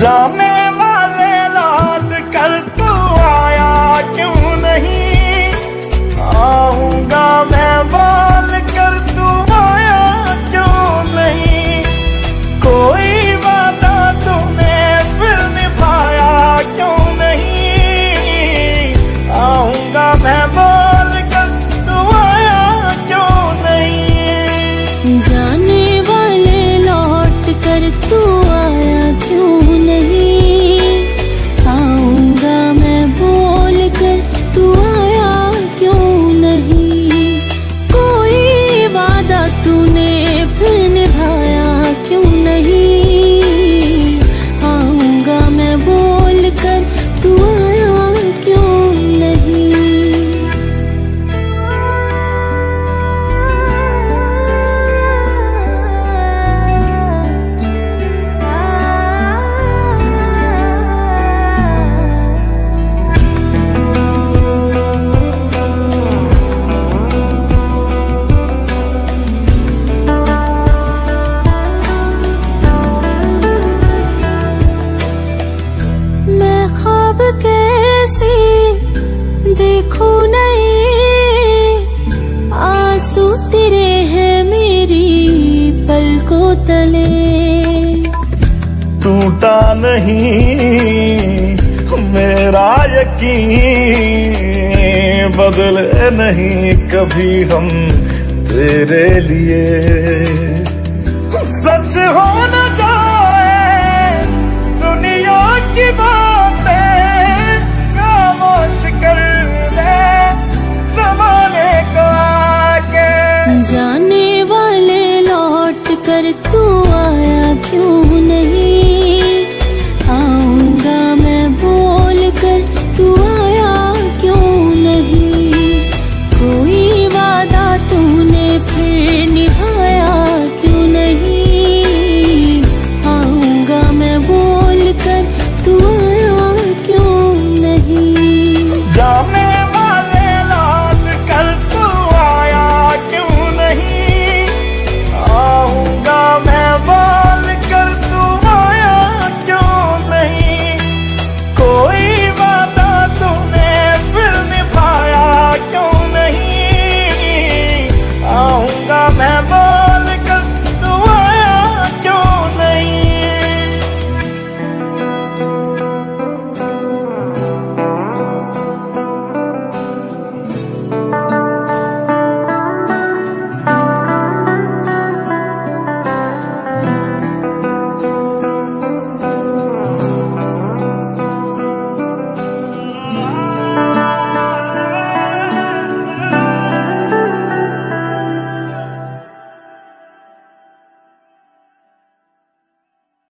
dumb नहीं। मेरा यकीन बदले नहीं कभी हम तेरे लिए। सच हो न जाए दुनिया की बातें खामोश कर दे जमाने को आके। जाने वाले लौट कर तू आया क्यों